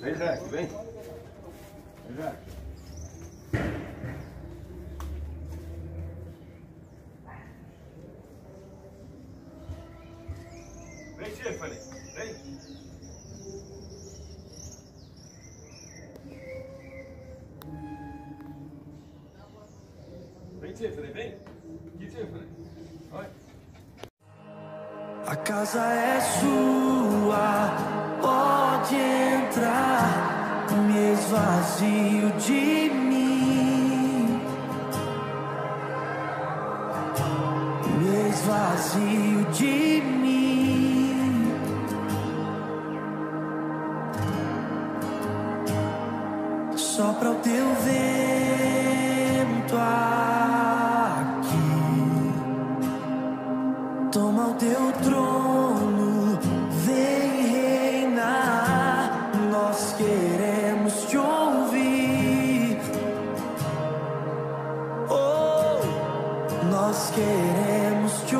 Vem, Jack, vem. Vem, Jack. Vem, Tiffany. Vem. Vem, Tiffany, vem. Aqui, Tiffany. Oi. A casa é sua. vazio de mim, me esvazio de mim. Sopra o teu vento aqui, toma o teu trono. nós queremos te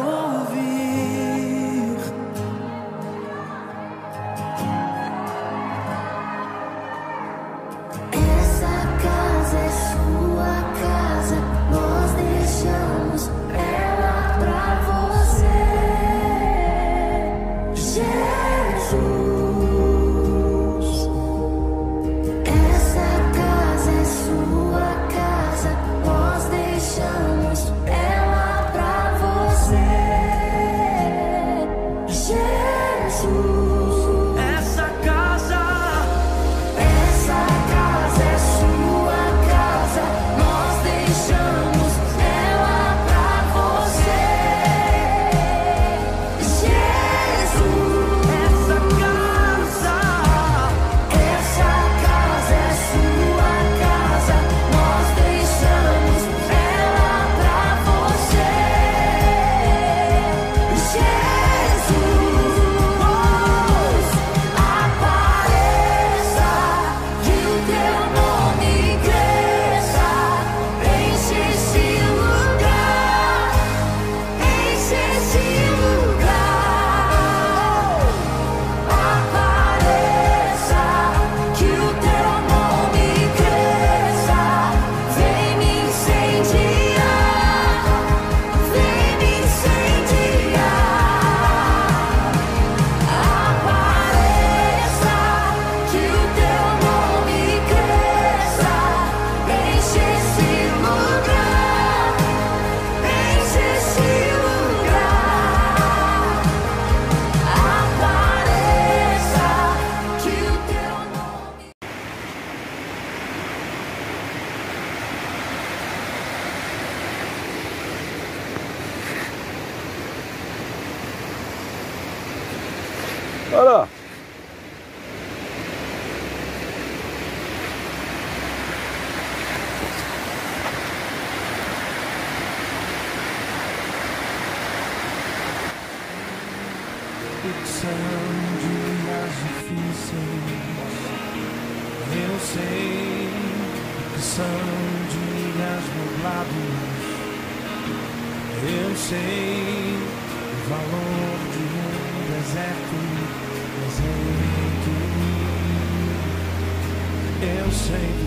Olha lá. São dias difíceis, eu sei que são dias eu sei o valor save